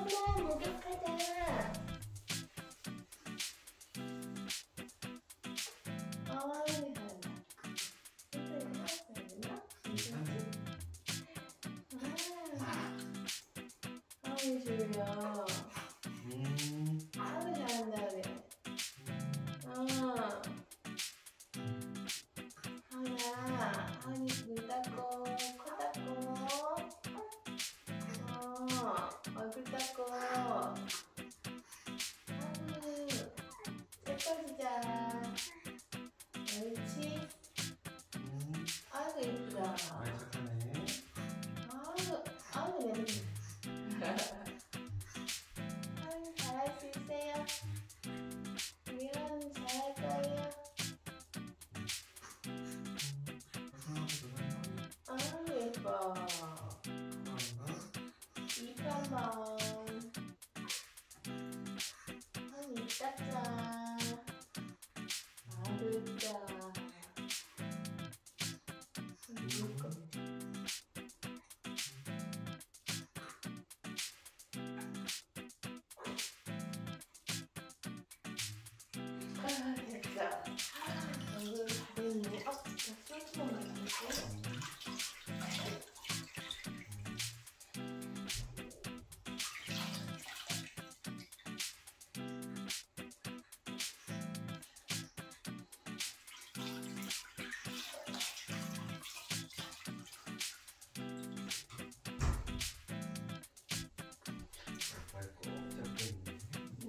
もびっくり。 고마워. 한 이따 자. 아들 자. 아, 됐다. 방금 보이는 어? 나 솔직한 말이지?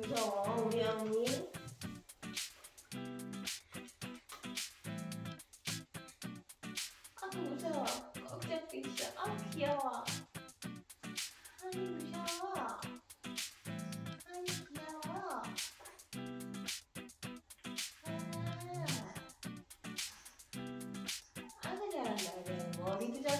무서워 우리 언니. 아그 무서워. 꼭 잡고 있어. 아 귀여워. 아니 무서워. 아, 아. 아, 머리도 잘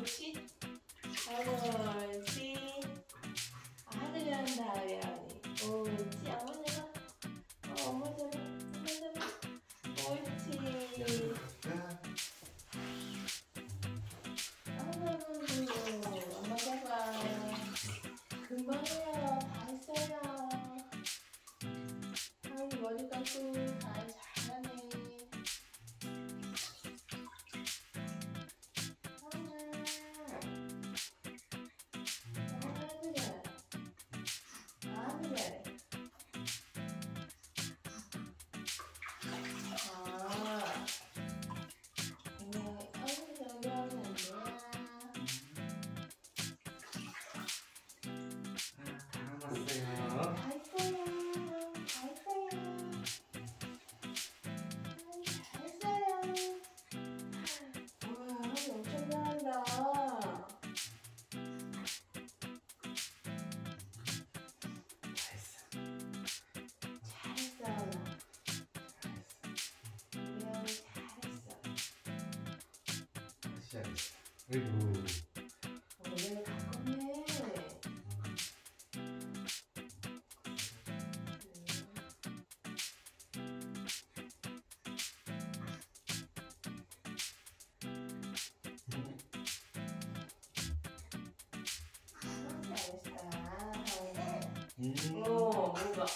七，还有。 아이고. 원래 가끔해. 음. 어, 뭔가.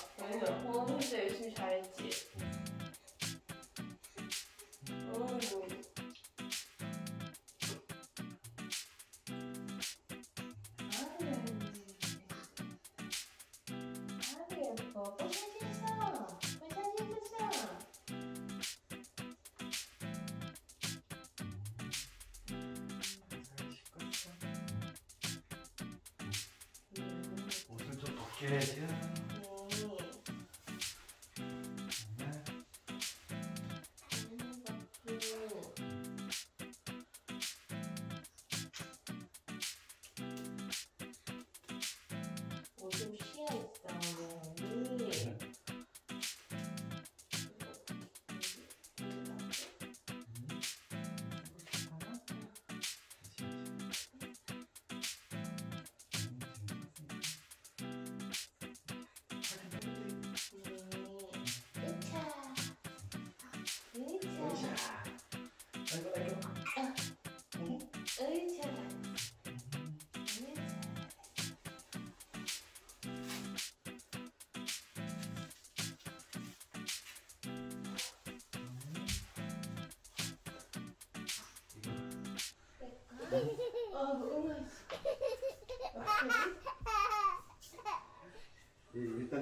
옷은 좀 덥게 해야지. 예, 일단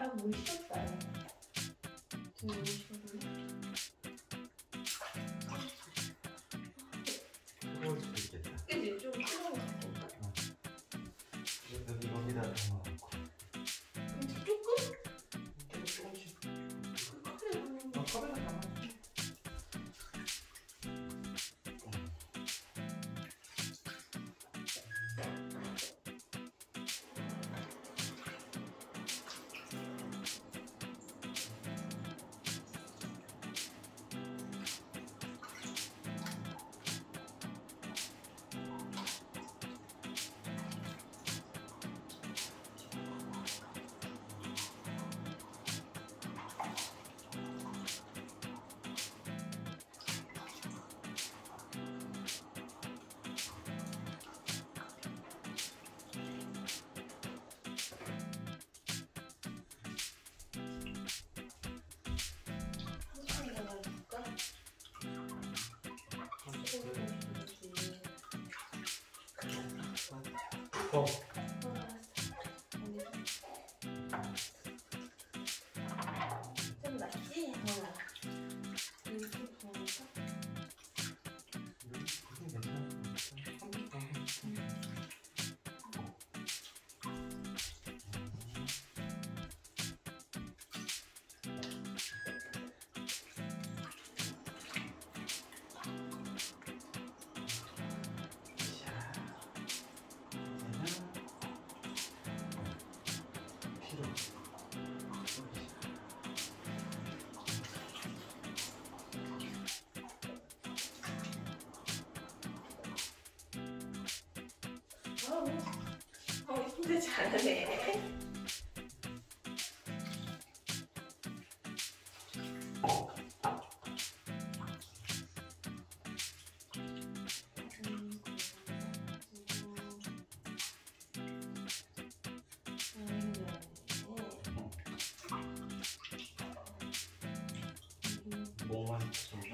아, 못 쉬었다. 둘. Cool. 어, 어 힘들 잘하네. 너무 좀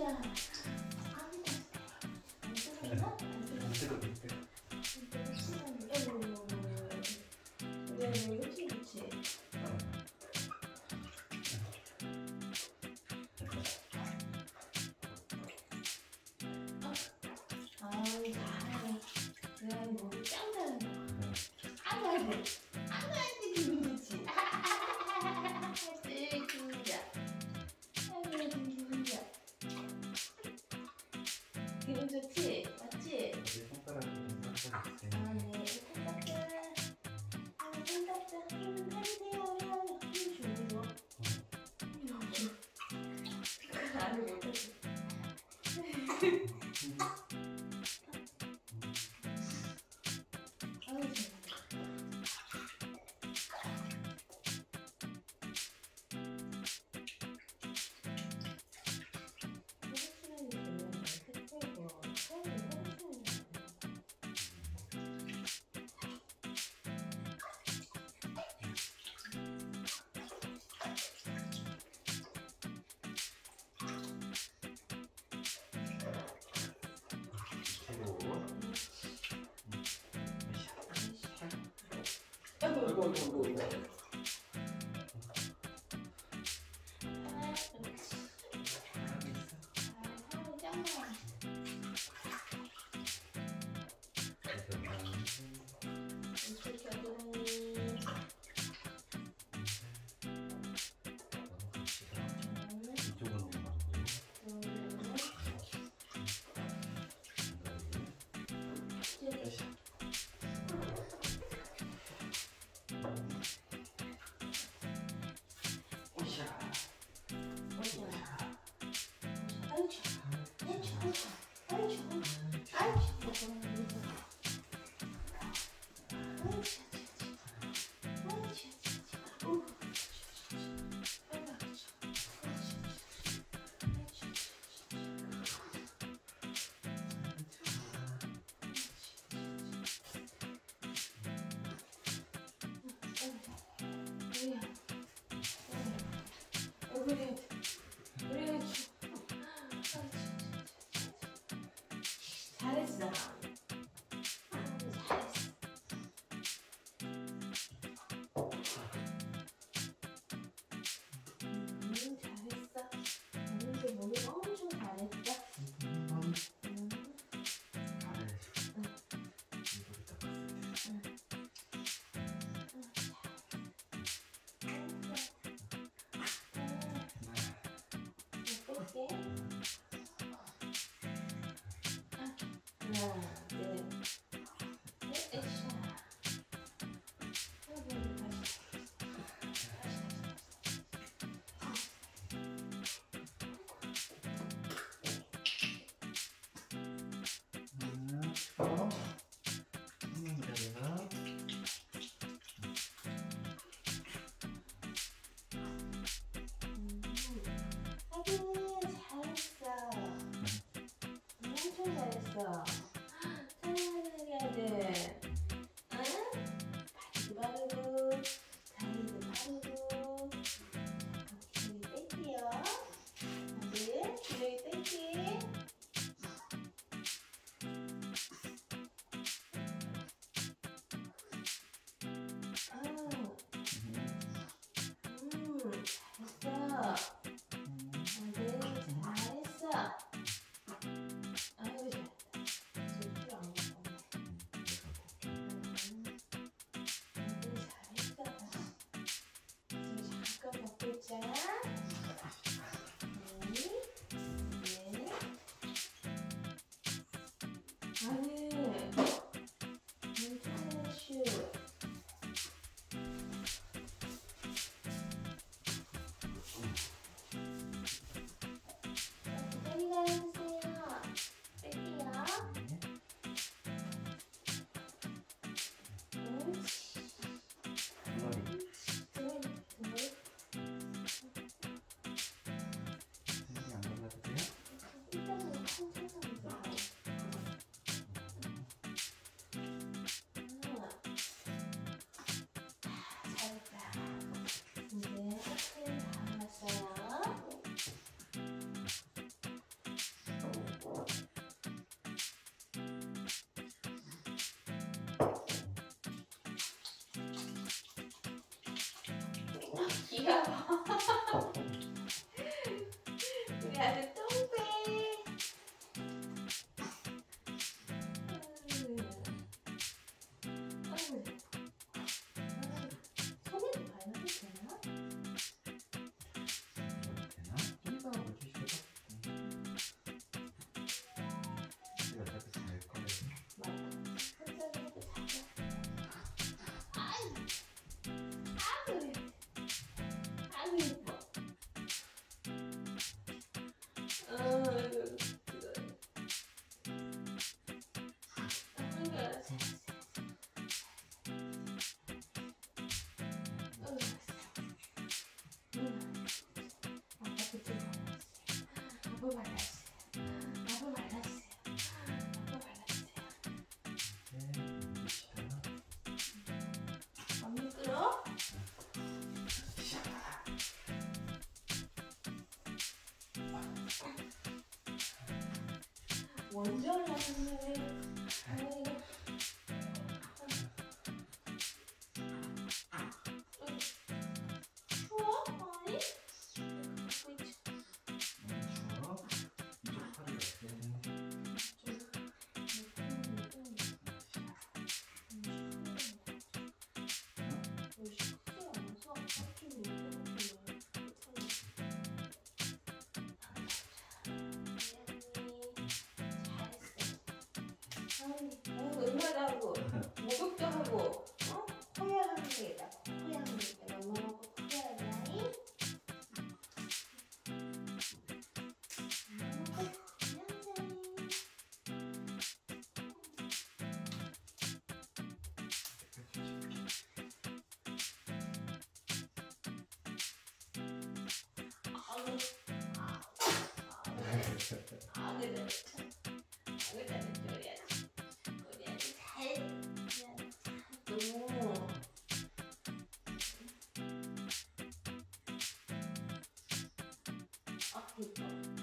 아, 네. 네, 아우 잘하네 그래 뭐짱 잘하네 아, 안 잘해 그렇지? 맞지? 내 손가락이 살짝 있어요. 아, 네. 살짝만. 아, 살짝만. 힘내세요. 힘 주는 거. 응. 나를 못했어. 번 정도입니다. 음. блядь. Yeah. じゃあ。 귀여워. 우리 아들 똥 너도 발라주세요. 나도 발라주세요. 나도 발라주세요. 네, 언니 끌어? 원절라 선생님. 너무 의무하다고 목욕도 하고 어? 허양한 게다 허양한 게 너무 하고 허양이 안 그래 안 그래 안 그래 아,